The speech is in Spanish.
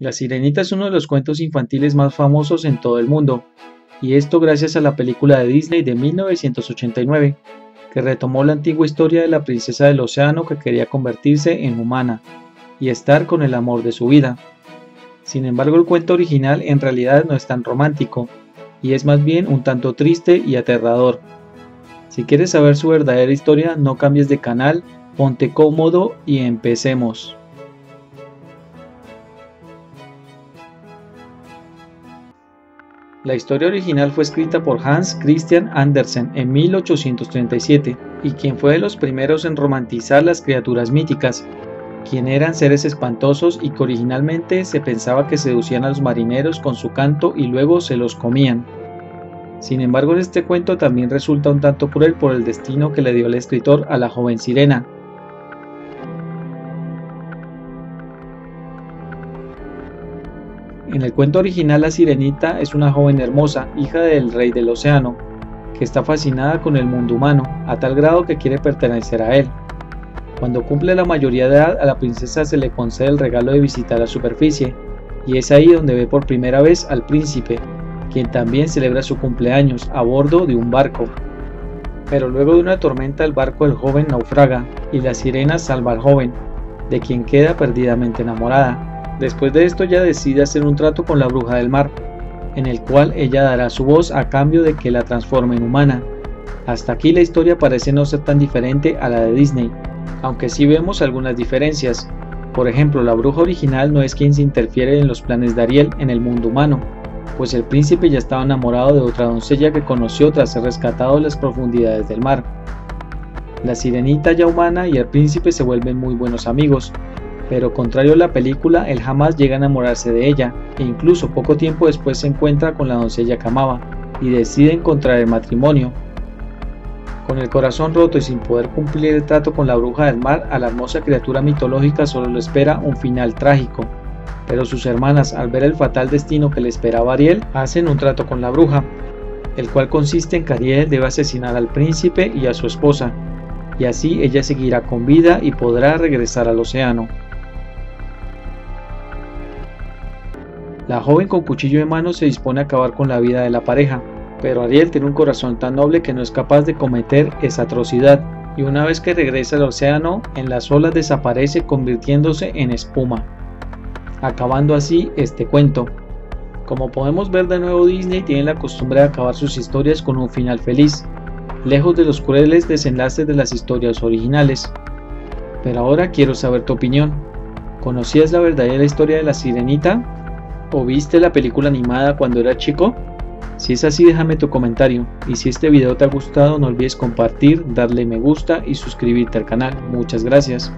La Sirenita es uno de los cuentos infantiles más famosos en todo el mundo, y esto gracias a la película de Disney de 1989, que retomó la antigua historia de la princesa del océano que quería convertirse en humana y estar con el amor de su vida. Sin embargo, el cuento original en realidad no es tan romántico, y es más bien un tanto triste y aterrador. Si quieres saber su verdadera historia, no cambies de canal, ponte cómodo y empecemos. La historia original fue escrita por Hans Christian Andersen en 1837 y quien fue de los primeros en romantizar las criaturas míticas, quien eran seres espantosos y que originalmente se pensaba que seducían a los marineros con su canto y luego se los comían. Sin embargo, en este cuento también resulta un tanto cruel por el destino que le dio el escritor a la joven sirena, En el cuento original la sirenita es una joven hermosa, hija del rey del océano, que está fascinada con el mundo humano, a tal grado que quiere pertenecer a él. Cuando cumple la mayoría de edad, a la princesa se le concede el regalo de visitar la superficie, y es ahí donde ve por primera vez al príncipe, quien también celebra su cumpleaños a bordo de un barco. Pero luego de una tormenta el barco del joven naufraga y la sirena salva al joven, de quien queda perdidamente enamorada. Después de esto ella decide hacer un trato con la bruja del mar, en el cual ella dará su voz a cambio de que la transforme en humana. Hasta aquí la historia parece no ser tan diferente a la de Disney, aunque sí vemos algunas diferencias. Por ejemplo, la bruja original no es quien se interfiere en los planes de Ariel en el mundo humano, pues el príncipe ya estaba enamorado de otra doncella que conoció tras ser rescatado de las profundidades del mar. La sirenita ya humana y el príncipe se vuelven muy buenos amigos, pero contrario a la película, él jamás llega a enamorarse de ella, e incluso poco tiempo después se encuentra con la doncella que amaba, y decide encontrar el matrimonio. Con el corazón roto y sin poder cumplir el trato con la bruja del mar, a la hermosa criatura mitológica solo le espera un final trágico. Pero sus hermanas, al ver el fatal destino que le esperaba Ariel, hacen un trato con la bruja, el cual consiste en que Ariel debe asesinar al príncipe y a su esposa, y así ella seguirá con vida y podrá regresar al océano. La joven con cuchillo en mano se dispone a acabar con la vida de la pareja, pero Ariel tiene un corazón tan noble que no es capaz de cometer esa atrocidad, y una vez que regresa al océano, en las olas desaparece convirtiéndose en espuma, acabando así este cuento. Como podemos ver de nuevo Disney tiene la costumbre de acabar sus historias con un final feliz, lejos de los crueles desenlaces de las historias originales. Pero ahora quiero saber tu opinión. ¿Conocías la verdadera historia de la sirenita? O viste la película animada cuando era chico? Si es así déjame tu comentario y si este video te ha gustado no olvides compartir, darle me gusta y suscribirte al canal. Muchas gracias.